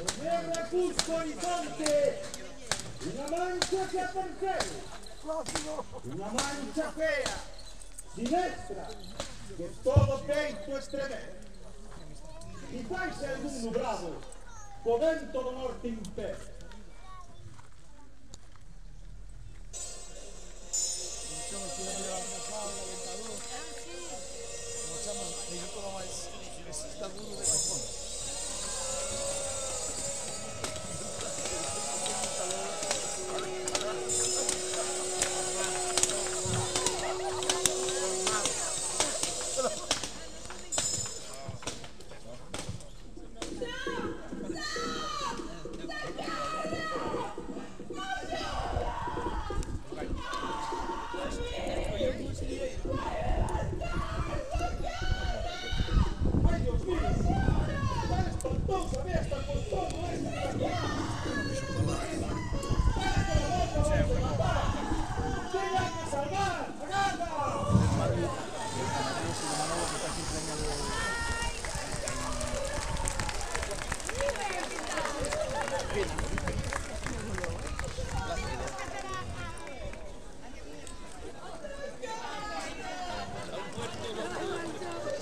Guerra Cusco Horizonte, una mancia che aperceu, una mancia fea, sinistra, che todo peito estremece. Ti fai se uno bravo, covento la morte in te. Facciamo, diciamo, ridicolo, ma necessita